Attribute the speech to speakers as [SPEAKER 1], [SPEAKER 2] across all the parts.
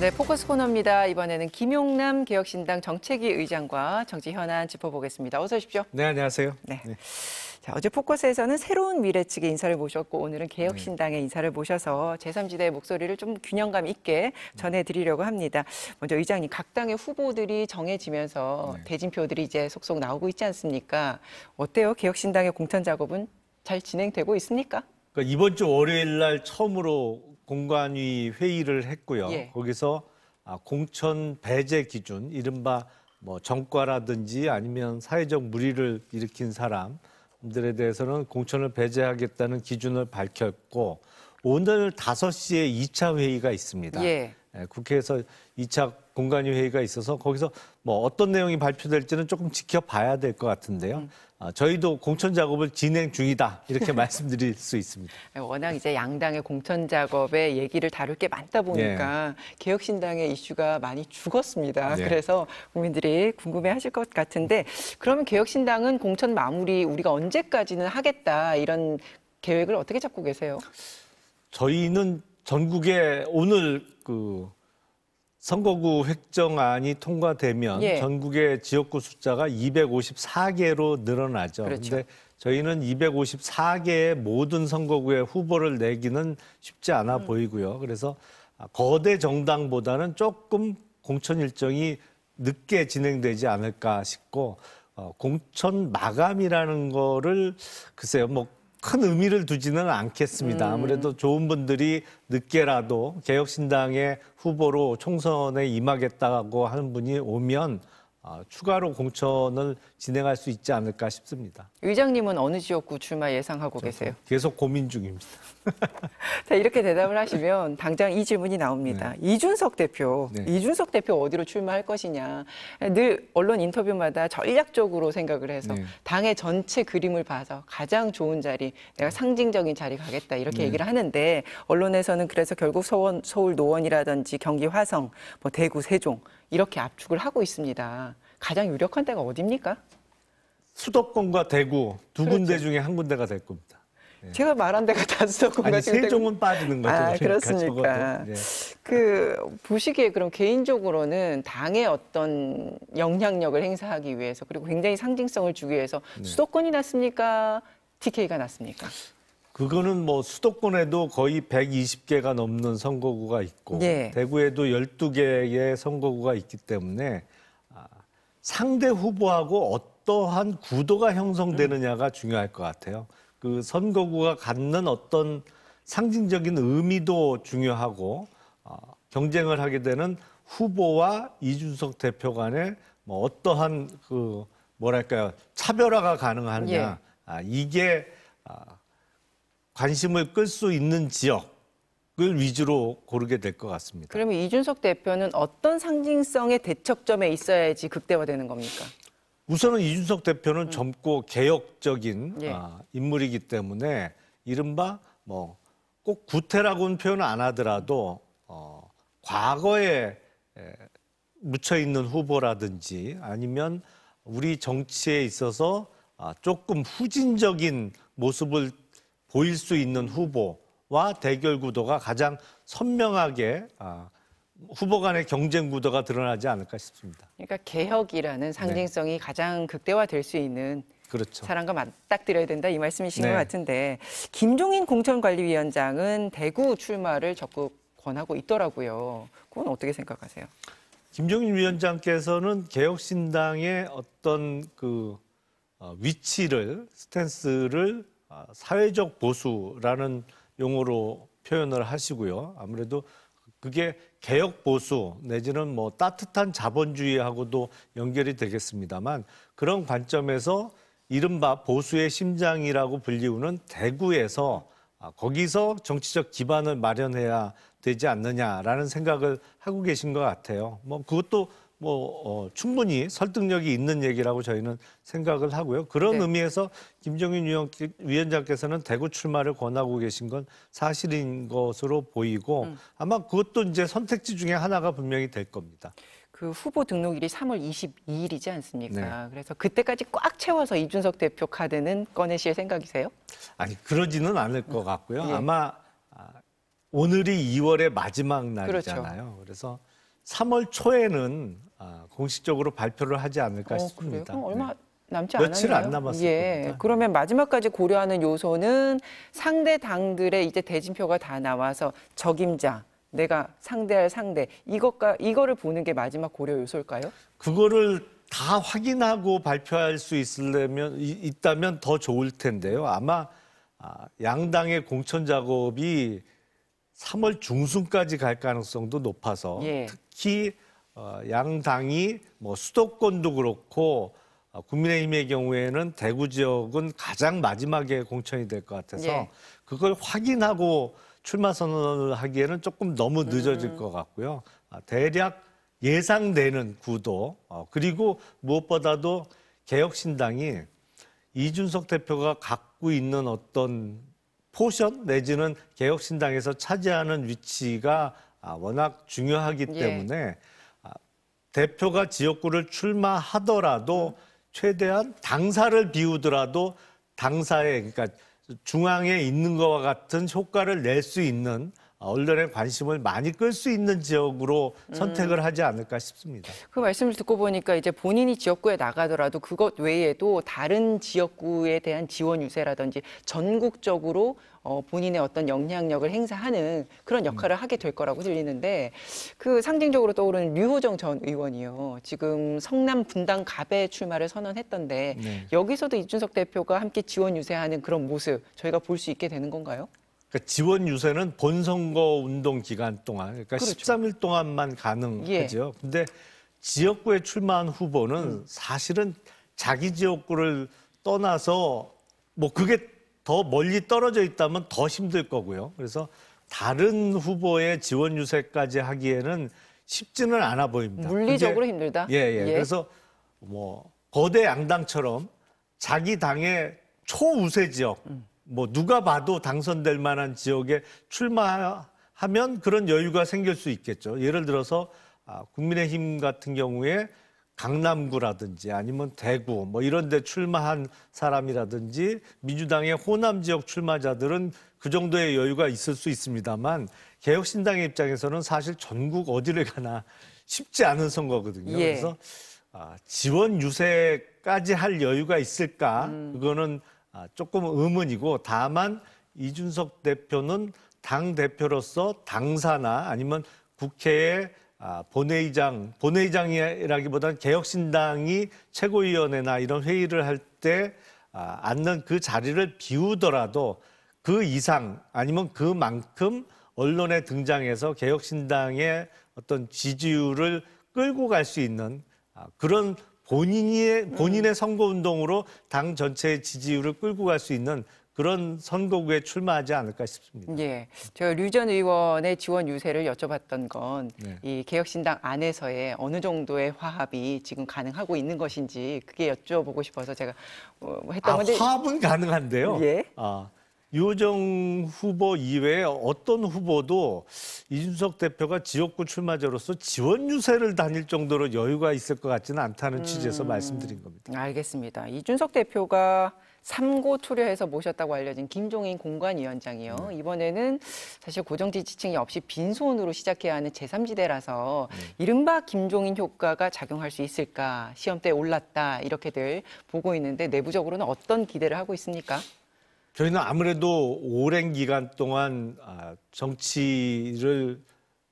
[SPEAKER 1] 네, 포커스 코너입니다. 이번에는 김용남 개혁신당 정책위 의장과 정치 현안 짚어보겠습니다. 어서 오십시오.
[SPEAKER 2] 네, 안녕하세요.
[SPEAKER 1] 네. 자, 어제 포커스에서는 새로운 미래 측의 인사를 모셨고 오늘은 개혁신당의 인사를 모셔서 제3지대의 목소리를 좀 균형감 있게 전해드리려고 합니다. 먼저 의장님, 각 당의 후보들이 정해지면서
[SPEAKER 2] 네.
[SPEAKER 1] 대진표들이 이제 속속 나오고 있지 않습니까? 어때요? 개혁신당의 공천 작업은 잘 진행되고 있습니까?
[SPEAKER 2] 그러니까 이번 주 월요일 날 처음으로 공관위 회의를 했고요.
[SPEAKER 1] 예.
[SPEAKER 2] 거기서 아, 공천 배제 기준, 이른바 뭐 정과라든지 아니면 사회적 무리를 일으킨 사람들에 대해서는 공천을 배제하겠다는 기준을 밝혔고 오늘 5시에 2차 회의가 있습니다.
[SPEAKER 1] 예.
[SPEAKER 2] 예, 국회에서 2차 공관위 회의가 있어서 거기서 뭐 어떤 내용이 발표될지는 조금 지켜봐야 될 것 같은데요.
[SPEAKER 1] 음.
[SPEAKER 2] 아, 저희도 공천 작업을 진행 중이다 이렇게 말씀드릴 수 있습니다.
[SPEAKER 1] 워낙 이제 양당의 공천 작업에 얘기를 다룰 게 많다 보니까 개혁신당의 이슈가 많이 죽었습니다.
[SPEAKER 2] 네.
[SPEAKER 1] 그래서 국민들이 궁금해하실 것 같은데 그러면 개혁신당은 공천 마무리 우리가 언제까지는 하겠다 이런 계획을 어떻게 잡고 계세요?
[SPEAKER 2] 저희는 전국에 오늘 그 선거구 획정안이 통과되면
[SPEAKER 1] 예.
[SPEAKER 2] 전국의 지역구 숫자가 254개로 늘어나죠.
[SPEAKER 1] 그렇죠.
[SPEAKER 2] 근데 저희는 254개의 모든 선거구에 후보를 내기는 쉽지 않아
[SPEAKER 1] 음.
[SPEAKER 2] 보이고요. 그래서 거대 정당보다는 조금 공천 일정이 늦게 진행되지 않을까 싶고 어, 공천 마감이라는 거를 글쎄요 뭐 큰 의미를 두지는 않겠습니다. 아무래도 좋은 분들이 늦게라도 개혁신당의 후보로 총선에 임하겠다고 하는 분이 오면 어, 추가로 공천을 진행할 수 있지 않을까 싶습니다.
[SPEAKER 1] 의장님은 어느 지역구 출마 예상하고 계세요?
[SPEAKER 2] 계속 고민 중입니다.
[SPEAKER 1] 자, 이렇게 대답을 하시면 당장 이 질문이 나옵니다. 이준석 대표,
[SPEAKER 2] 네.
[SPEAKER 1] 이준석 대표 어디로 출마할 것이냐. 늘 언론 인터뷰마다 전략적으로 생각을 해서
[SPEAKER 2] 네.
[SPEAKER 1] 당의 전체 그림을 봐서 가장 좋은 자리, 내가 상징적인 자리 가겠다 이렇게
[SPEAKER 2] 네.
[SPEAKER 1] 얘기를 하는데 언론에서는 그래서 결국 서원, 서울 노원이라든지 경기 화성, 뭐 대구 세종 이렇게 압축을 하고 있습니다. 가장 유력한 데가 어디입니까?
[SPEAKER 2] 수도권과 대구 두
[SPEAKER 1] 그렇죠.
[SPEAKER 2] 군데 중에 한 군데가 될 겁니다.
[SPEAKER 1] 제가 말한 데가 다 수도권과 대구-
[SPEAKER 2] 세종은 빠지는 거죠.
[SPEAKER 1] 아, 그렇습니까?
[SPEAKER 2] 네.
[SPEAKER 1] 그 보시기에 그럼 개인적으로는 당의 어떤 영향력을 행사하기 위해서 그리고 굉장히 상징성을 주기 위해서
[SPEAKER 2] 네.
[SPEAKER 1] 수도권이 낫습니까? TK가 낫습니까?
[SPEAKER 2] 그거는 뭐 수도권에도 거의 120개가 넘는 선거구가 있고
[SPEAKER 1] 예.
[SPEAKER 2] 대구에도 12개의 선거구가 있기 때문에 아, 상대 후보하고 어떠한 구도가 형성되느냐가 중요할 것 같아요. 그 선거구가 갖는 어떤 상징적인 의미도 중요하고 어, 경쟁을 하게 되는 후보와 이준석 대표 간에 뭐 어떠한 그 뭐랄까요 차별화가 가능하느냐
[SPEAKER 1] 예.
[SPEAKER 2] 아, 이게 아, 관심을 끌 수 있는 지역을 위주로 고르게 될 것 같습니다.
[SPEAKER 1] 그러면 이준석 대표는 어떤 상징성의 대척점에 있어야지 극대화되는 겁니까?
[SPEAKER 2] 우선은 이준석 대표는 젊고 개혁적인
[SPEAKER 1] 음. 예.
[SPEAKER 2] 아, 인물이기 때문에 이른바 뭐 꼭 구태라고는 표현을 안 하더라도 어, 과거에 에, 묻혀 있는 후보라든지 아니면 우리 정치에 있어서 아, 조금 후진적인 모습을 보일 수 있는 후보와 대결 구도가 가장 선명하게 아, 후보 간의 경쟁 구도가 드러나지 않을까 싶습니다.
[SPEAKER 1] 그러니까 개혁이라는 상징성이 가장 극대화될 수 있는
[SPEAKER 2] 그렇죠.
[SPEAKER 1] 사람과 맞닥뜨려야 된다 이 말씀이신
[SPEAKER 2] 네.
[SPEAKER 1] 것 같은데 김종인 공천관리위원장은 대구 출마를 적극 권하고 있더라고요. 그건 어떻게 생각하세요?
[SPEAKER 2] 김종인 위원장께서는 개혁신당의 어떤 그 어, 위치를 스탠스를 아, 사회적 보수라는 용어로 표현을 하시고요. 아무래도 그게 개혁 보수 내지는 뭐 따뜻한 자본주의하고도 연결이 되겠습니다만 그런 관점에서 이른바 보수의 심장이라고 불리우는 대구에서 아, 거기서 정치적 기반을 마련해야 되지 않느냐라는 생각을 하고 계신 것 같아요. 뭐 그것도 뭐 어, 충분히 설득력이 있는 얘기라고 저희는 생각을 하고요. 그런
[SPEAKER 1] 네.
[SPEAKER 2] 의미에서 김정인 위원, 위원장께서는 대구 출마를 권하고 계신 건 사실인 것으로 보이고 아마 그것도 이제 선택지 중에 하나가 분명히 될 겁니다.
[SPEAKER 1] 그 후보 등록일이 3월 22일이지 않습니까?
[SPEAKER 2] 네.
[SPEAKER 1] 그래서 그때까지 꽉 채워서 이준석 대표 카드는 꺼내실 생각이세요?
[SPEAKER 2] 아니 그러지는 않을 것 같고요.
[SPEAKER 1] 예.
[SPEAKER 2] 아마 아, 오늘이 2월의 마지막 날이잖아요. 그래서 3월 초에는 아, 공식적으로 발표를 하지 않을까
[SPEAKER 1] 어, 그래요?
[SPEAKER 2] 싶습니다.
[SPEAKER 1] 그럼 얼마
[SPEAKER 2] 네.
[SPEAKER 1] 남지
[SPEAKER 2] 며칠
[SPEAKER 1] 않았나요?
[SPEAKER 2] 안 남았을
[SPEAKER 1] 예.
[SPEAKER 2] 겁니다.
[SPEAKER 1] 그러면 마지막까지 고려하는 요소는 상대 당들의 이제 대진표가 다 나와서 적임자, 내가 상대할 상대 이것과 이거를 보는 게 마지막 고려 요소일까요?
[SPEAKER 2] 그거를 다 확인하고 발표할 수 있으려면 이- 있다면 더 좋을 텐데요. 아마 아, 양당의 공천 작업이 3월 중순까지 갈 가능성도 높아서
[SPEAKER 1] 예.
[SPEAKER 2] 특히 어, 양당이 뭐 수도권도 그렇고 어, 국민의힘의 경우에는 대구 지역은 가장 마지막에 공천이 될 것 같아서
[SPEAKER 1] 예.
[SPEAKER 2] 그걸 확인하고 출마 선언을 하기에는 조금 너무 늦어질
[SPEAKER 1] 음.
[SPEAKER 2] 것 같고요. 아, 대략 예상되는 구도 어, 그리고 무엇보다도 개혁신당이 이준석 대표가 갖고 있는 어떤 포션 내지는 개혁신당에서 차지하는 위치가 아, 워낙 중요하기
[SPEAKER 1] 예.
[SPEAKER 2] 때문에 아, 대표가 지역구를 출마하더라도 최대한 당사를 비우더라도 당사에 그러니까 중앙에 있는 것과 같은 효과를 낼 수 있는 언론의 관심을 많이 끌 수 있는 지역으로 선택을 하지 않을까 싶습니다.
[SPEAKER 1] 그 말씀을 듣고 보니까 이제 본인이 지역구에 나가더라도 그것 외에도 다른 지역구에 대한 지원 유세라든지 전국적으로 어, 본인의 어떤 영향력을 행사하는 그런 역할을 하게 될 거라고 들리는데 그 상징적으로 떠오르는 류호정 전 의원이요. 지금 성남 분당 갑에 출마를 선언했던데
[SPEAKER 2] 네.
[SPEAKER 1] 여기서도 이준석 대표가 함께 지원 유세하는 그런 모습 저희가 볼 수 있게 되는 건가요?
[SPEAKER 2] 그러니까 지원 유세는 본선거 운동 기간 동안, 그러니까
[SPEAKER 1] 그렇죠.
[SPEAKER 2] 13일 동안만 가능하죠.
[SPEAKER 1] 예.
[SPEAKER 2] 근데 지역구에 출마한 후보는
[SPEAKER 1] 음.
[SPEAKER 2] 사실은 자기 지역구를 떠나서 뭐 그게 더 멀리 떨어져 있다면 더 힘들 거고요. 그래서 다른 후보의 지원 유세까지 하기에는 쉽지는 않아 보입니다.
[SPEAKER 1] 물리적으로 힘들다.
[SPEAKER 2] 예, 예. 그래서 뭐 거대 양당처럼 자기 당의 초우세 지역, 뭐 누가 봐도 당선될 만한 지역에 출마하면 그런 여유가 생길 수 있겠죠. 예를 들어서 아, 국민의힘 같은 경우에 강남구라든지 아니면 대구 뭐 이런 데 출마한 사람이라든지 민주당의 호남 지역 출마자들은 그 정도의 여유가 있을 수 있습니다만 개혁신당의 입장에서는 사실 전국 어디를 가나 쉽지 않은 선거거든요.
[SPEAKER 1] 예.
[SPEAKER 2] 그래서 아, 지원 유세까지 할 여유가 있을까? 그거는 아, 조금 의문이고 다만 이준석 대표는 당 대표로서 당사나 아니면 국회에 아, 본회의장, 본회의장이라기보다는 개혁신당이 최고위원회나 이런 회의를 할때 아, 앉는 그 자리를 비우더라도 그 이상 아니면 그만큼 언론에 등장해서 개혁신당의 어떤 지지율을 끌고 갈 수 있는 아, 그런 본인의 본인의 선거 운동으로 당 전체의 지지율을 끌고 갈 수 있는 그런 선거구에 출마하지 않을까 싶습니다.
[SPEAKER 1] 예, 제가 류전 의원의 지원 유세를 여쭤봤던 건
[SPEAKER 2] 네.
[SPEAKER 1] 이 개혁신당 안에서의 어느 정도의 화합이 지금 가능하고 있는 것인지 그게 여쭤보고 싶어서 제가 어, 했던
[SPEAKER 2] 아,
[SPEAKER 1] 건데
[SPEAKER 2] 화합은 가능한데요.
[SPEAKER 1] 예.
[SPEAKER 2] 아, 유호정 후보 이외에 어떤 후보도 이준석 대표가 지역구 출마자로서 지원 유세를 다닐 정도로 여유가 있을 것 같지는 않다는 취지에서
[SPEAKER 1] 음.
[SPEAKER 2] 말씀드린 겁니다.
[SPEAKER 1] 알겠습니다. 이준석 대표가 삼고 초려해서 모셨다고 알려진 김종인 공관위원장이요.
[SPEAKER 2] 네.
[SPEAKER 1] 이번에는 사실 고정 지 지층이 없이 빈손으로 시작해야 하는 제3지대라서
[SPEAKER 2] 네.
[SPEAKER 1] 이른바 김종인 효과가 작용할 수 있을까 시험대에 올랐다 이렇게들 보고 있는데 내부적으로는 어떤 기대를 하고 있습니까?
[SPEAKER 2] 저희는 아무래도 오랜 기간 동안 아, 정치를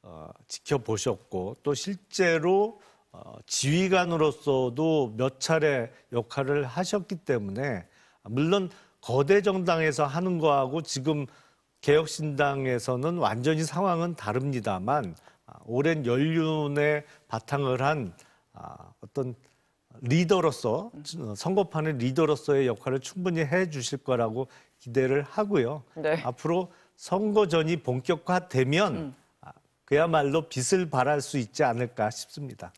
[SPEAKER 2] 어, 지켜보셨고 또 실제로 어, 지휘관으로서도 몇 차례 역할을 하셨기 때문에 물론 거대 정당에서 하는 거하고 지금 개혁신당에서는 완전히 상황은 다릅니다만 아, 오랜 연륜에 바탕을 한 아, 어떤 리더로서 선거판의 리더로서의 역할을 충분히 해 주실 거라고 기대를 하고요.
[SPEAKER 1] 네.
[SPEAKER 2] 앞으로 선거전이 본격화되면 아, 그야말로 빛을 발할 수 있지 않을까 싶습니다.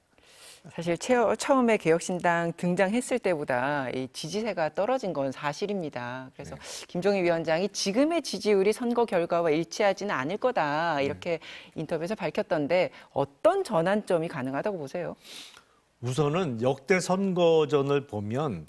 [SPEAKER 1] 사실 처- 처음에 개혁신당 등장했을 때보다 이 지지세가 떨어진 건 사실입니다. 그래서 김종인 위원장이 지금의 지지율이 선거 결과와 일치하지는 않을 거다 이렇게 인터뷰에서 밝혔던데 어떤 전환점이 가능하다고 보세요?
[SPEAKER 2] 우선은 역대 선거전을 보면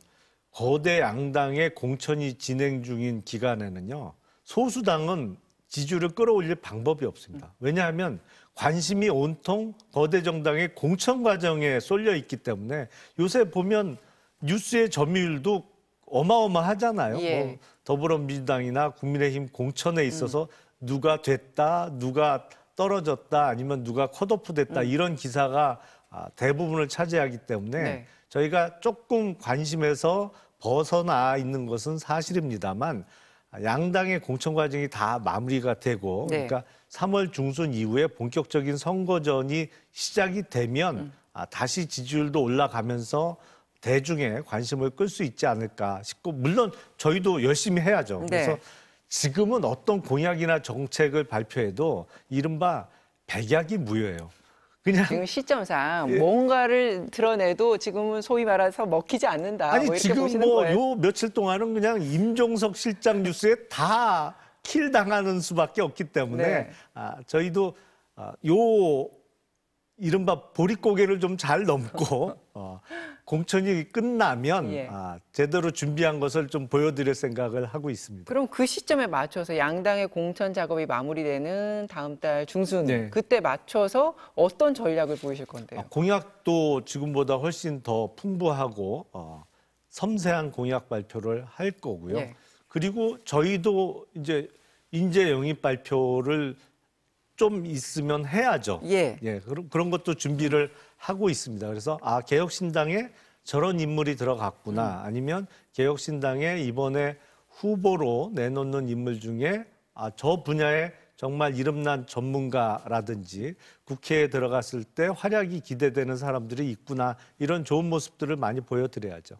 [SPEAKER 2] 거대 양당의 공천이 진행 중인 기간에는요 소수당은 지지율을 끌어올릴 방법이 없습니다. 왜냐하면 관심이 온통 거대 정당의 공천 과정에 쏠려 있기 때문에 요새 보면 뉴스의 점유율도 어마어마하잖아요.
[SPEAKER 1] 예.
[SPEAKER 2] 뭐 더불어민주당이나 국민의힘 공천에 있어서 누가 됐다, 누가 떨어졌다, 아니면 누가 컷오프 됐다 이런 기사가 아, 대부분을 차지하기 때문에
[SPEAKER 1] 네.
[SPEAKER 2] 저희가 조금 관심에서 벗어나 있는 것은 사실입니다만 양당의 공천 과정이 다 마무리가 되고
[SPEAKER 1] 네.
[SPEAKER 2] 그러니까 3월 중순 이후에 본격적인 선거전이 시작이 되면
[SPEAKER 1] 음.
[SPEAKER 2] 아, 다시 지지율도 올라가면서 대중의 관심을 끌 수 있지 않을까 싶고 물론 저희도 열심히 해야죠.
[SPEAKER 1] 네.
[SPEAKER 2] 그래서 지금은 어떤 공약이나 정책을 발표해도 이른바 백약이 무효예요. 그냥
[SPEAKER 1] 지금 시점상
[SPEAKER 2] 예.
[SPEAKER 1] 뭔가를 드러내도 지금은 소위 말해서 먹히지 않는다.
[SPEAKER 2] 아니
[SPEAKER 1] 뭐
[SPEAKER 2] 지금 뭐.
[SPEAKER 1] 요
[SPEAKER 2] 며칠 동안은 그냥 임종석 실장 뉴스에 다 킬 당하는 수밖에 없기 때문에
[SPEAKER 1] 네.
[SPEAKER 2] 아, 저희도 아, 요 이른바 보릿고개를 좀 잘 넘고 어, 공천이 끝나면
[SPEAKER 1] 예.
[SPEAKER 2] 아, 제대로 준비한 것을 좀 보여드릴 생각을 하고 있습니다.
[SPEAKER 1] 그럼 그 시점에 맞춰서 양당의 공천 작업이 마무리되는 다음 달 중순
[SPEAKER 2] 네.
[SPEAKER 1] 그때 맞춰서 어떤 전략을 보이실 건데요?
[SPEAKER 2] 아, 공약도 지금보다 훨씬 더 풍부하고 어, 섬세한 공약 발표를 할 거고요.
[SPEAKER 1] 예.
[SPEAKER 2] 그리고 저희도 이제 인재 영입 발표를 좀 있으면 해야죠.
[SPEAKER 1] 예.
[SPEAKER 2] 예, 그런 그런 것도 준비를 하고 있습니다. 그래서 아 개혁신당에 저런 인물이 들어갔구나, 아니면 개혁신당에 이번에 후보로 내놓는 인물 중에 아 저 분야에 정말 이름난 전문가라든지 국회에 들어갔을 때 활약이 기대되는 사람들이 있구나 이런 좋은 모습들을 많이 보여드려야죠.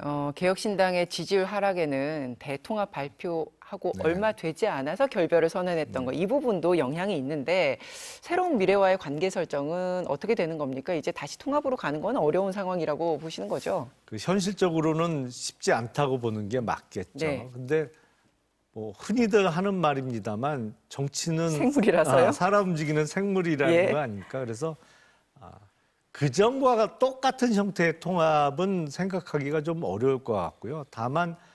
[SPEAKER 1] 어, 개혁신당의 지지율 하락에는 대통합 발표 하고
[SPEAKER 2] 네.
[SPEAKER 1] 얼마 되지 않아서 결별을 선언했던 거이 부분도 영향이 있는데 새로운 미래와의 관계 설정은 어떻게 되는 겁니까? 이제 다시 통합으로 가는 건 어려운 상황이라고 보시는 거죠.
[SPEAKER 2] 그 현실적으로는 쉽지 않다고 보는 게 맞겠죠.
[SPEAKER 1] 네.
[SPEAKER 2] 근데 뭐 흔히들 하는 말입니다만 정치는
[SPEAKER 1] 생물이라서요?
[SPEAKER 2] 아, 사람 움직이는 생물이라는
[SPEAKER 1] 예.
[SPEAKER 2] 거 아닙니까? 그래서 아, 그 전과 똑같은 형태의 통합은 생각하기가 좀 어려울 것 같고요. 다만 아,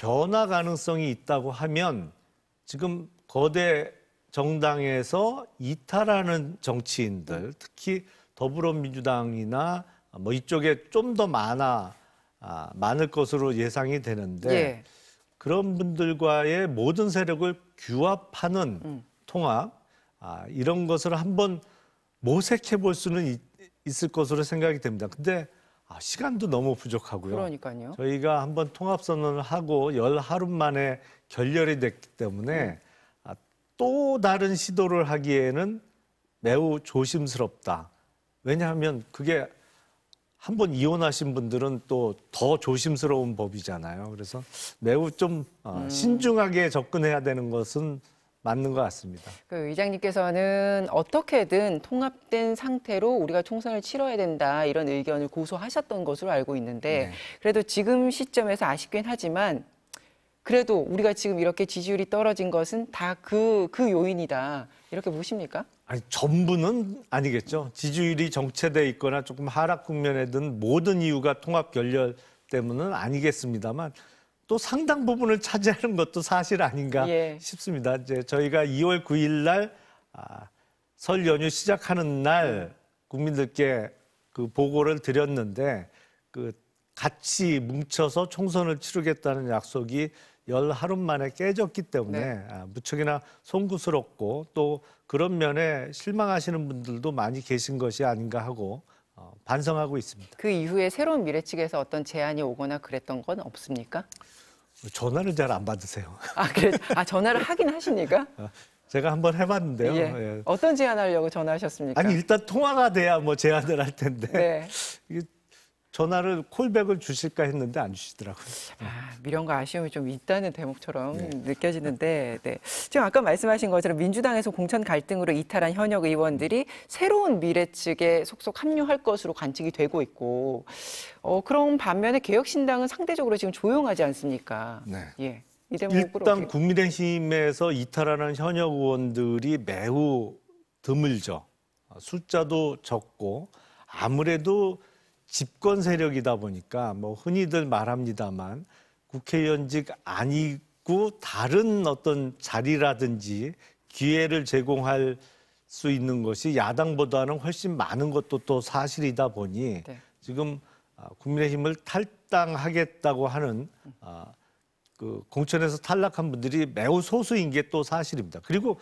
[SPEAKER 2] 변화 가능성이 있다고 하면 지금 거대 정당에서 이탈하는 정치인들, 특히 더불어민주당이나 뭐 이쪽에 좀 더 많아 아, 많을 것으로 예상이 되는데
[SPEAKER 1] 예.
[SPEAKER 2] 그런 분들과의 모든 세력을 규합하는
[SPEAKER 1] 음.
[SPEAKER 2] 통합 아, 이런 것을 한번 모색해 볼 수는 있, 있을 것으로 생각이 됩니다. 근데 아, 시간도 너무 부족하고요.
[SPEAKER 1] 그러니까요.
[SPEAKER 2] 저희가 한번 통합 선언을 하고 열 하루 만에 결렬이 됐기 때문에 아, 또 다른 시도를 하기에는 매우 조심스럽다. 왜냐하면 그게 한 번 이혼하신 분들은 또 더 조심스러운 법이잖아요. 그래서 매우 좀 어, 신중하게 접근해야 되는 것은 맞는 것 같습니다.
[SPEAKER 1] 그 의장님께서는 어떻게든 통합된 상태로 우리가 총선을 치러야 된다 이런 의견을 고소하셨던 것으로 알고 있는데
[SPEAKER 2] 네.
[SPEAKER 1] 그래도 지금 시점에서 아쉽긴 하지만 그래도 우리가 지금 이렇게 지지율이 떨어진 것은 다 그그 요인이다 이렇게 보십니까?
[SPEAKER 2] 아니 전부는 아니겠죠. 지지율이 정체돼 있거나 조금 하락 국면에 든 모든 이유가 통합 결렬 때문은 아니겠습니다만 또 상당 부분을 차지하는 것도 사실 아닌가
[SPEAKER 1] 예.
[SPEAKER 2] 싶습니다. 이제 저희가 2월 9일 날 아, 설 연휴 시작하는 날 국민들께 그 보고를 드렸는데 그 같이 뭉쳐서 총선을 치르겠다는 약속이 열 하루 만에 깨졌기 때문에
[SPEAKER 1] 네.
[SPEAKER 2] 아, 무척이나 송구스럽고 또 그런 면에 실망하시는 분들도 많이 계신 것이 아닌가 하고 어, 반성하고 있습니다.
[SPEAKER 1] 그 이후에 새로운 미래 측에서 어떤 제안이 오거나 그랬던 건 없습니까?
[SPEAKER 2] 전화를 잘 안 받으세요.
[SPEAKER 1] 아 그래 아 전화를 하긴 하십니까?
[SPEAKER 2] 제가 한번 해봤는데요.
[SPEAKER 1] 예.
[SPEAKER 2] 예.
[SPEAKER 1] 어떤 제안하려고 전화하셨습니까?
[SPEAKER 2] 아니 일단 통화가 돼야 뭐 제안을 할 텐데
[SPEAKER 1] 네.
[SPEAKER 2] 전화를 콜백을 주실까 했는데 안 주시더라고요.
[SPEAKER 1] 아, 미련과 아쉬움이 좀 있다는 대목처럼
[SPEAKER 2] 네.
[SPEAKER 1] 느껴지는데, 네. 지금 아까 말씀하신 것처럼 민주당에서 공천 갈등으로 이탈한 현역 의원들이 새로운 미래 측에 속속 합류할 것으로 관측이 되고 있고, 어, 그런 반면에 개혁신당은 상대적으로 지금 조용하지 않습니까?
[SPEAKER 2] 네.
[SPEAKER 1] 예.
[SPEAKER 2] 일단 국민의힘에서 이탈하는 현역 의원들이 매우 드물죠. 숫자도 적고 아무래도 집권 세력이다 보니까 뭐 흔히들 말합니다만 국회의원직 아니고 다른 어떤 자리라든지 기회를 제공할 수 있는 것이 야당보다는 훨씬 많은 것도 또 사실이다 보니
[SPEAKER 1] 네.
[SPEAKER 2] 지금 아, 국민의힘을 탈당하겠다고 하는 아, 그 공천에서 탈락한 분들이 매우 소수인 게 또 사실입니다. 그리고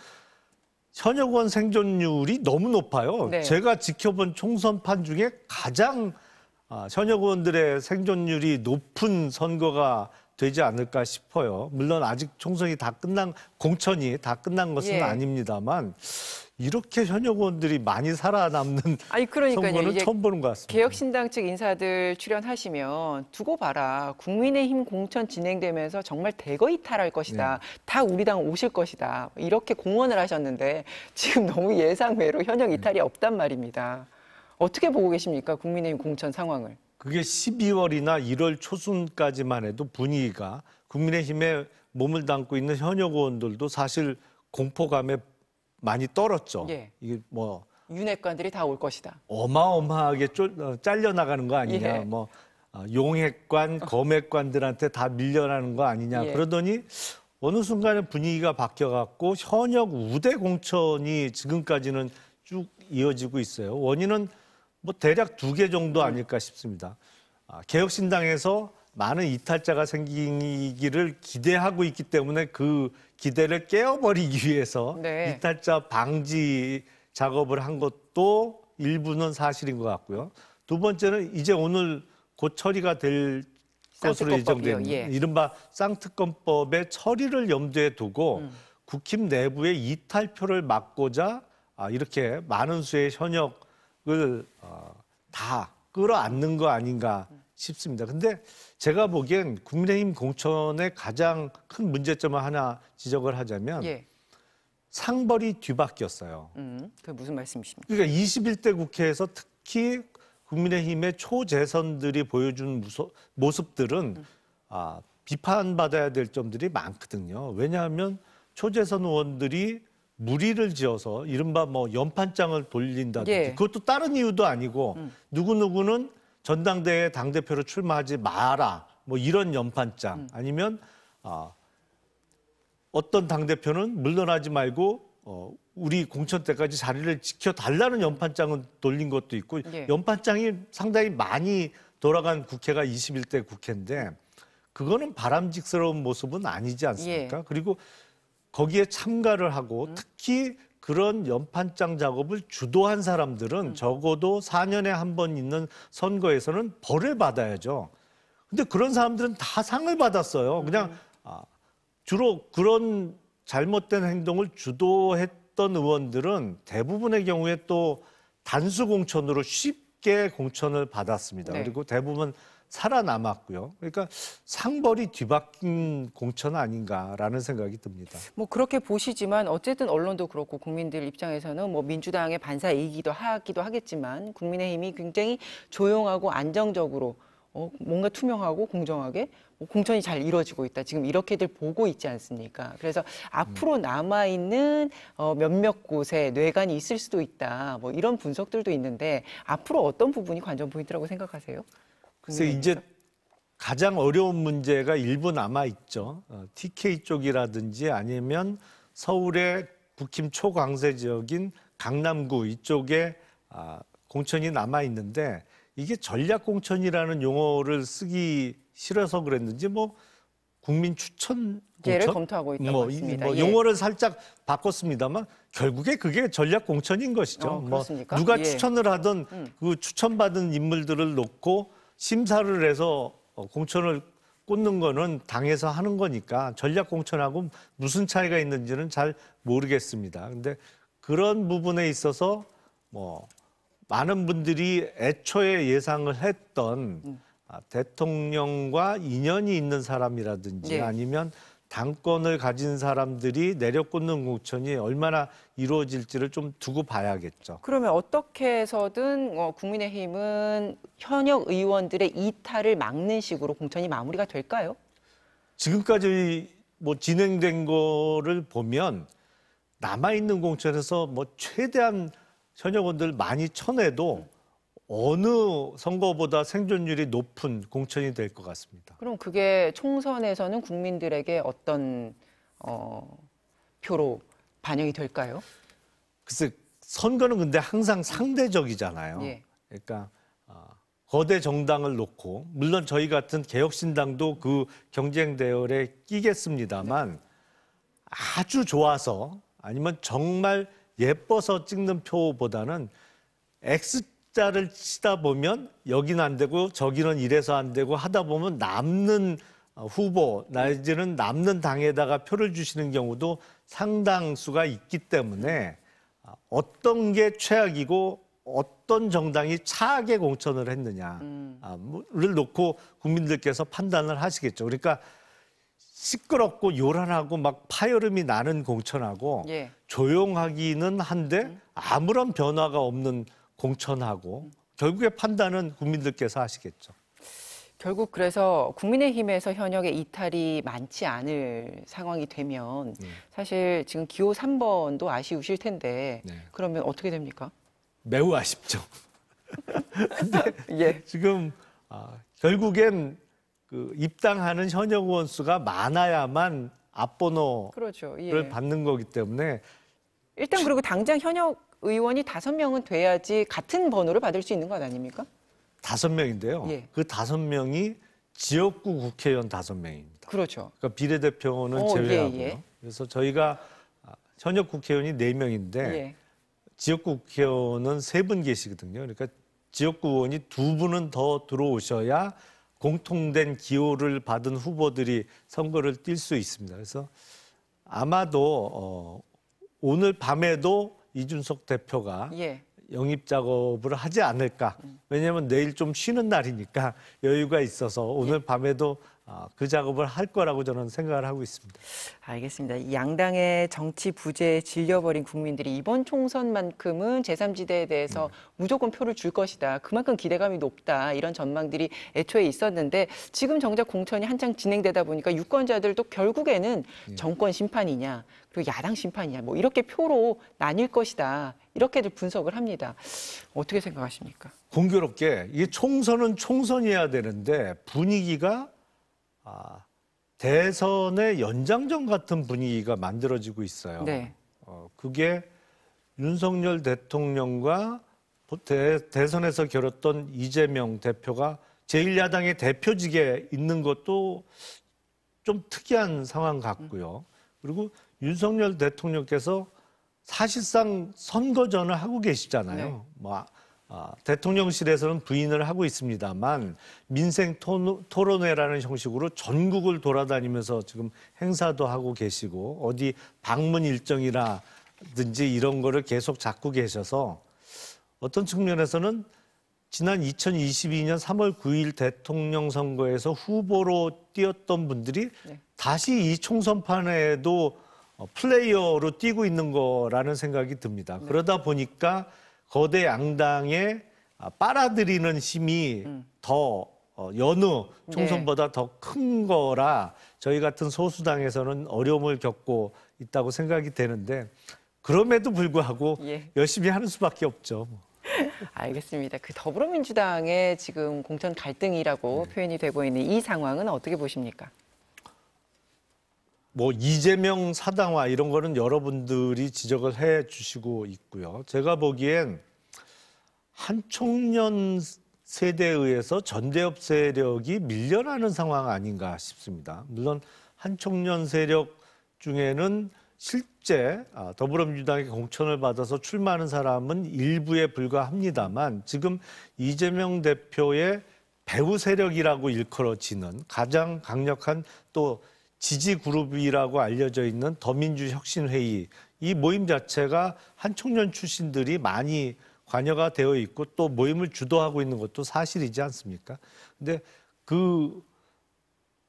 [SPEAKER 2] 현역 의원 생존율이 너무 높아요.
[SPEAKER 1] 네.
[SPEAKER 2] 제가 지켜본 총선판 중에 가장 아, 현역 의원들의 생존율이 높은 선거가 되지 않을까 싶어요. 물론 아직 총선이 다 끝난 공천이 다 끝난 것은
[SPEAKER 1] 예.
[SPEAKER 2] 아닙니다만 이렇게 현역 의원들이 많이 살아남는
[SPEAKER 1] 아니 그러니까요.
[SPEAKER 2] 선거는 처음 보는 것 같습니다.
[SPEAKER 1] 개혁신당 측 인사들 출연하시면 두고 봐라. 국민의힘 공천 진행되면서 정말 대거 이탈할 것이다.
[SPEAKER 2] 네.
[SPEAKER 1] 다 우리 당 오실 것이다. 이렇게 공언을 하셨는데 지금 너무 예상 외로 현역 이탈이 없단 말입니다. 어떻게 보고 계십니까? 국민의힘 공천 상황을.
[SPEAKER 2] 그게 12월이나 1월 초순까지만 해도 분위기가 국민의힘에 몸을 담고 있는 현역 의원들도 사실 공포감에 많이 떨었죠.
[SPEAKER 1] 예.
[SPEAKER 2] 이게 뭐
[SPEAKER 1] 윤핵관들이 다 올 것이다.
[SPEAKER 2] 어마어마하게 쫄, 어, 잘려나가는 거 아니냐.
[SPEAKER 1] 예.
[SPEAKER 2] 뭐 어, 용핵관, 검핵관들한테 다 밀려나는 거 아니냐.
[SPEAKER 1] 예.
[SPEAKER 2] 그러더니 어느 순간에 분위기가 바뀌어갖고 현역 우대 공천이 지금까지는 쭉 이어지고 있어요. 원인은 뭐 대략 두 개 정도 아닐까 싶습니다. 아, 개혁신당에서 많은 이탈자가 생기기를 기대하고 있기 때문에 그 기대를 깨어버리기 위해서
[SPEAKER 1] 네.
[SPEAKER 2] 이탈자 방지 작업을 한 것도 일부는 사실인 것 같고요. 두 번째는 이제 오늘 곧 처리가 될 것으로. 예정된
[SPEAKER 1] 예.
[SPEAKER 2] 이른바 쌍특검법의 처리를 염두에 두고
[SPEAKER 1] 음.
[SPEAKER 2] 국힘 내부의 이탈표를 막고자 아, 이렇게 많은 수의 현역 을 어, 다 끌어안는 거 아닌가 싶습니다. 근데 제가 보기엔 국민의힘 공천의 가장 큰 문제점을 하나 지적을 하자면
[SPEAKER 1] 예.
[SPEAKER 2] 상벌이 뒤바뀌었어요.
[SPEAKER 1] 음, 그 무슨 말씀이십니까?
[SPEAKER 2] 그러니까 21대 국회에서 특히 국민의힘의 초재선들이 보여준 무소, 모습들은 아, 비판받아야 될 점들이 많거든요. 왜냐하면 초재선 의원들이 무리를 지어서 이른바 뭐 연판장을 돌린다든지
[SPEAKER 1] 예.
[SPEAKER 2] 그것도 다른 이유도 아니고 누구누구는 전당대회 당대표로 출마하지 마라 뭐 이런 연판장 아니면 아, 어떤 당대표는 물러나지 말고 어, 우리 공천 때까지 자리를 지켜달라는 연판장은 돌린 것도 있고
[SPEAKER 1] 예.
[SPEAKER 2] 연판장이 상당히 많이 돌아간 국회가 21대 국회인데 그거는 바람직스러운 모습은 아니지 않습니까?
[SPEAKER 1] 예.
[SPEAKER 2] 그리고 거기에 참가를 하고
[SPEAKER 1] 음.
[SPEAKER 2] 특히 그런 연판장 작업을 주도한
[SPEAKER 1] 음.
[SPEAKER 2] 사람들은 적어도 4년에 한 번 있는 선거에서는 벌을 받아야죠. 근데 그런 사람들은 다 상을 받았어요. 그냥
[SPEAKER 1] 음.
[SPEAKER 2] 아, 주로 그런 잘못된 행동을 주도했던 의원들은 대부분의 경우에 또 단수 공천으로 쉽게 공천을 받았습니다.
[SPEAKER 1] 네.
[SPEAKER 2] 그리고 대부분 살아남았고요. 그러니까 상벌이 뒤바뀐 공천 아닌가라는 생각이 듭니다.
[SPEAKER 1] 뭐 그렇게 보시지만 어쨌든 언론도 그렇고 국민들 입장에서는 뭐 민주당의 반사이기도 하기도 하겠지만 국민의힘이 굉장히 조용하고 안정적으로 어, 뭔가 투명하고 공정하게 뭐 공천이 잘 이루어지고 있다. 지금 이렇게들 보고 있지 않습니까? 그래서 앞으로 남아 있는 어, 몇몇 곳에 뇌관이 있을 수도 있다. 뭐 이런 분석들도 있는데 앞으로 어떤 부분이 관전 포인트라고 생각하세요?
[SPEAKER 2] 그래서 이제 가장 어려운 문제가 일부 남아 있죠. 어, TK 쪽이라든지 아니면 서울의 북힘 초강세 지역인 강남구 이쪽에 아, 공천이 남아 있는데 이게 전략 공천이라는 용어를 쓰기 싫어서 그랬는지 뭐 국민 추천 공천?
[SPEAKER 1] 검토하고 있다고
[SPEAKER 2] 뭐, 이-
[SPEAKER 1] 했습니다.
[SPEAKER 2] 뭐
[SPEAKER 1] 예.
[SPEAKER 2] 용어를 살짝 바꿨습니다만 결국에 그게 전략 공천인 것이죠.
[SPEAKER 1] 어,
[SPEAKER 2] 뭐? 누가
[SPEAKER 1] 예.
[SPEAKER 2] 추천을 하던 그 추천받은 인물들을 놓고 심사를 해서 어, 공천을 꽂는 거는 당에서 하는 거니까 전략 공천하고 무슨 차이가 있는지는 잘 모르겠습니다. 근데 그런 부분에 있어서 뭐 많은 분들이 애초에 예상을 했던 아, 대통령과 인연이 있는 사람이라든지
[SPEAKER 1] 네.
[SPEAKER 2] 아니면 당권을 가진 사람들이 내려꽂는 공천이 얼마나 이루어질지를 좀 두고 봐야겠죠.
[SPEAKER 1] 그러면 어떻게 해서든 어, 국민의힘은 현역 의원들의 이탈을 막는 식으로 공천이 마무리가 될까요?
[SPEAKER 2] 지금까지 뭐 진행된 거를 보면 남아 있는 공천에서 뭐 최대한 현역원들 많이 쳐내도 어느 선거보다 생존율이 높은 공천이 될 것 같습니다.
[SPEAKER 1] 그럼 그게 총선에서는 국민들에게 어떤 어, 표로 반영이 될까요?
[SPEAKER 2] 글쎄 선거는 근데 항상 상대적이잖아요.
[SPEAKER 1] 예.
[SPEAKER 2] 그러니까 아, 거대 정당을 놓고 물론 저희 같은 개혁신당도 그 경쟁 대열에 끼겠습니다만 아주 좋아서 아니면 정말 예뻐서 찍는 표보다는 X 자를 치다 보면 여기는 안 되고 저기는 이래서 안 되고 하다 보면 남는 어, 후보 내지는 남는 당에다가 표를 주시는 경우도 상당수가 있기 때문에 아, 어떤 게 최악이고 어떤 정당이 차악의 공천을 했느냐를 놓고 국민들께서 판단을 하시겠죠. 그러니까 시끄럽고 요란하고 막 파열음이 나는 공천하고
[SPEAKER 1] 예.
[SPEAKER 2] 조용하기는 한데 아무런 변화가 없는 공천하고 결국에 판단은 국민들께서 하시겠죠.
[SPEAKER 1] 결국 그래서 국민의힘에서 현역의 이탈이 많지 않을 상황이 되면
[SPEAKER 2] 네.
[SPEAKER 1] 사실 지금 기호 3번도 아쉬우실 텐데
[SPEAKER 2] 네.
[SPEAKER 1] 그러면 어떻게 됩니까?
[SPEAKER 2] 매우 아쉽죠.
[SPEAKER 1] 예.
[SPEAKER 2] 지금 아, 결국엔 그 입당하는 현역 의원 수가 많아야만 앞번호를
[SPEAKER 1] 그렇죠. 예.
[SPEAKER 2] 받는 거기 때문에
[SPEAKER 1] 일단 그리고 당장 현역 의원이 다섯 명은 돼야지 같은 번호를 받을 수 있는 것 아닙니까?
[SPEAKER 2] 다섯 명인데요.
[SPEAKER 1] 예.
[SPEAKER 2] 그 다섯 명이 지역구 국회의원 다섯 명입니다.
[SPEAKER 1] 그렇죠.
[SPEAKER 2] 그러니까 비례대표는
[SPEAKER 1] 어,
[SPEAKER 2] 제외하고요.
[SPEAKER 1] 예, 예.
[SPEAKER 2] 그래서 저희가 아, 현역 국회의원이 네 명인데
[SPEAKER 1] 예.
[SPEAKER 2] 지역구 국회의원은 세 분 계시거든요. 그러니까 지역구 의원이 두 분은 더 들어오셔야 공통된 기호를 받은 후보들이 선거를 뛸 수 있습니다. 그래서 아마도 어, 오늘 밤에도 이준석 대표가
[SPEAKER 1] 예.
[SPEAKER 2] 영입 작업을 하지 않을까. 왜냐하면 내일 좀 쉬는 날이니까 여유가 있어서 오늘 밤에도 아, 그 작업을 할 거라고 저는 생각을 하고 있습니다.
[SPEAKER 1] 알겠습니다. 이 양당의 정치 부재에 질려버린 국민들이 이번 총선만큼은 제3지대에 대해서 무조건 표를 줄 것이다. 그만큼 기대감이 높다. 이런 전망들이 애초에 있었는데 지금 정작 공천이 한창 진행되다 보니까 유권자들도 결국에는 정권 심판이냐 그리고 야당 심판이냐 뭐 이렇게 표로 나뉠 것이다. 이렇게들 분석을 합니다. 어떻게 생각하십니까?
[SPEAKER 2] 공교롭게 이게 총선은 총선이어야 되는데 분위기가 아, 대선의 연장전 같은 분위기가 만들어지고 있어요.
[SPEAKER 1] 네.
[SPEAKER 2] 어, 그게 윤석열 대통령과 대, 대선에서 겨뤘던 이재명 대표가 제1야당의 대표직에 있는 것도 좀 특이한 상황 같고요. 그리고 윤석열 대통령께서 사실상 선거 전을 하고 계시잖아요.
[SPEAKER 1] 네.
[SPEAKER 2] 뭐 아, 대통령실에서는 부인을 하고 있습니다만 민생 토- 토론회라는 형식으로 전국을 돌아다니면서 지금 행사도 하고 계시고 어디 방문 일정이라든지 이런 거를 계속 잡고 계셔서 어떤 측면에서는 지난 2022년 3월 9일 대통령 선거에서 후보로 뛰었던 분들이
[SPEAKER 1] 네.
[SPEAKER 2] 다시 이 총선판에도 어, 플레이어로 뛰고 있는 거라는 생각이 듭니다. 그러다 보니까 거대 양당의 아, 빨아들이는 힘이 더 어, 여느 총선보다 더큰 거라 저희 같은 소수당에서는 어려움을 겪고 있다고 생각이 되는데 그럼에도 불구하고
[SPEAKER 1] 예.
[SPEAKER 2] 열심히 하는 수밖에 없죠. 뭐.
[SPEAKER 1] 알겠습니다. 그 더불어민주당의 지금 공천 갈등이라고 표현이 되고 있는 이 상황은 어떻게 보십니까?
[SPEAKER 2] 뭐 이재명 사당화 이런 거는 여러분들이 지적을 해 주시고 있고요. 제가 보기엔 한총련 세대에 의해서 전대협 세력이 밀려나는 상황 아닌가 싶습니다. 물론 한총련 세력 중에는 실제 아, 더불어민주당의 공천을 받아서 출마하는 사람은 일부에 불과합니다만 지금 이재명 대표의 배후 세력이라고 일컬어지는 가장 강력한 또 지지 그룹이라고 알려져 있는 더민주혁신회의 이 모임 자체가 한총련 출신들이 많이 관여가 되어 있고 또 모임을 주도하고 있는 것도 사실이지 않습니까? 근데 그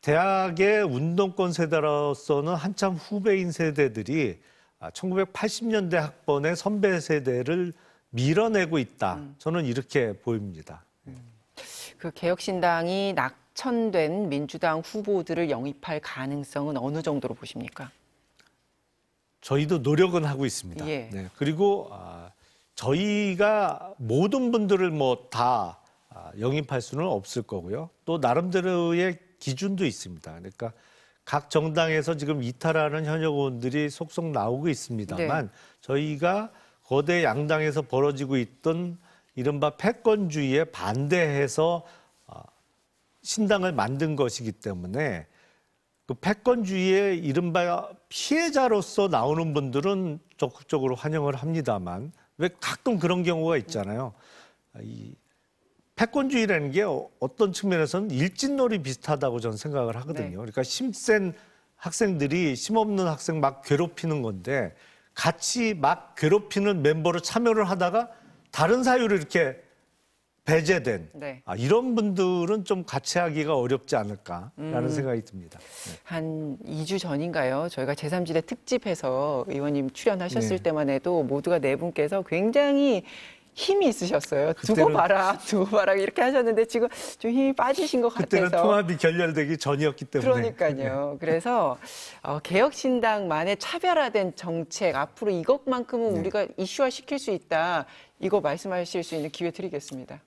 [SPEAKER 2] 대학의 운동권 세대로서는 한참 후배인 세대들이 1980년대 학번의 선배 세대를 밀어내고 있다. 저는 이렇게 보입니다.
[SPEAKER 1] 그 개혁신당이 낙 천된 민주당 후보들을 영입할 가능성은 어느 정도로 보십니까?
[SPEAKER 2] 저희도 노력은 하고 있습니다.
[SPEAKER 1] 예.
[SPEAKER 2] 네. 그리고 아, 저희가 모든 분들을 뭐다 영입할 수는 없을 거고요. 또 나름대로의 기준도 있습니다. 그러니까 각 정당에서 지금 이탈하는 현역 의원들이 속속 나오고 있습니다만
[SPEAKER 1] 네.
[SPEAKER 2] 저희가 거대 양당에서 벌어지고 있던 이른바 패권주의에 반대해서 어, 신당을 만든 것이기 때문에 그 패권주의의 이른바 피해자로서 나오는 분들은 적극적으로 환영을 합니다만 왜 가끔 그런 경우가 있잖아요. 이 패권주의라는 게 어- 어떤 측면에서는 일진놀이 비슷하다고 저는 생각을 하거든요.
[SPEAKER 1] 네.
[SPEAKER 2] 그러니까 심센 학생들이 심없는 학생 막 괴롭히는 건데 같이 막 괴롭히는 멤버로 참여를 하다가 다른 사유로 이렇게 배제된
[SPEAKER 1] 네.
[SPEAKER 2] 아, 이런 분들은 좀 같이 하기가 어렵지 않을까라는
[SPEAKER 1] 음.
[SPEAKER 2] 생각이 듭니다. 네.
[SPEAKER 1] 한 2주 전인가요? 저희가 제3지대 특집해서 의원님 출연하셨을
[SPEAKER 2] 네.
[SPEAKER 1] 때만 해도 모두가 네 분께서 굉장히 힘이 있으셨어요. 두고
[SPEAKER 2] 그때는-
[SPEAKER 1] 봐라, 두고 봐라 이렇게 하셨는데 지금 좀 힘이 빠지신 것
[SPEAKER 2] 그때는
[SPEAKER 1] 같아서.
[SPEAKER 2] 통합이 결렬되기 전이었기 때문에
[SPEAKER 1] 그러니까요. 그래서 어, 개혁신당만의 차별화된 정책 앞으로 이것만큼은
[SPEAKER 2] 네.
[SPEAKER 1] 우리가 이슈화 시킬 수 있다. 이거 말씀하실 수 있는 기회 드리겠습니다.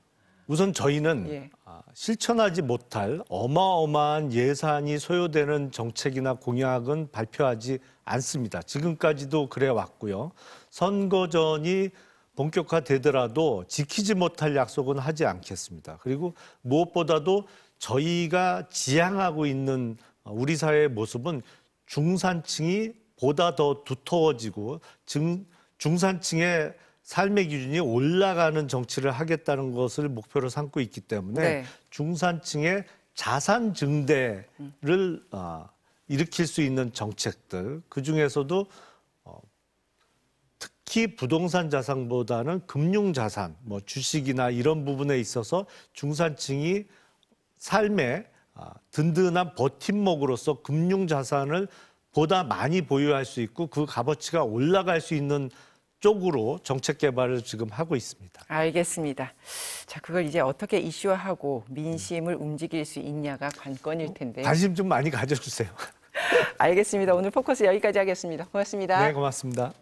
[SPEAKER 2] 우선 저희는
[SPEAKER 1] 예.
[SPEAKER 2] 아, 실천하지 못할 어마어마한 예산이 소요되는 정책이나 공약은 발표하지 않습니다. 지금까지도 그래 왔고요. 선거전이 본격화되더라도 지키지 못할 약속은 하지 않겠습니다. 그리고 무엇보다도 저희가 지향하고 있는 우리 사회의 모습은 중산층이 보다 더 두터워지고 중, 중산층의 삶의 기준이 올라가는 정치를 하겠다는 것을 목표로 삼고 있기 때문에
[SPEAKER 1] 네.
[SPEAKER 2] 중산층의 자산 증대를 아, 일으킬 수 있는 정책들 그 중에서도 어, 특히 부동산 자산보다는 금융 자산, 뭐 주식이나 이런 부분에 있어서 중산층이 삶의 아, 든든한 버팀목으로서 금융 자산을 보다 많이 보유할 수 있고 그 값어치가 올라갈 수 있는 쪽으로 정책 개발을 지금 하고 있습니다.
[SPEAKER 1] 알겠습니다. 자, 그걸 이제 어떻게 이슈화하고 민심을 움직일 수 있냐가 관건일 텐데요.
[SPEAKER 2] 관심 좀 많이 가져주세요.
[SPEAKER 1] 알겠습니다. 오늘 포커스 여기까지 하겠습니다. 고맙습니다.
[SPEAKER 2] 네, 고맙습니다.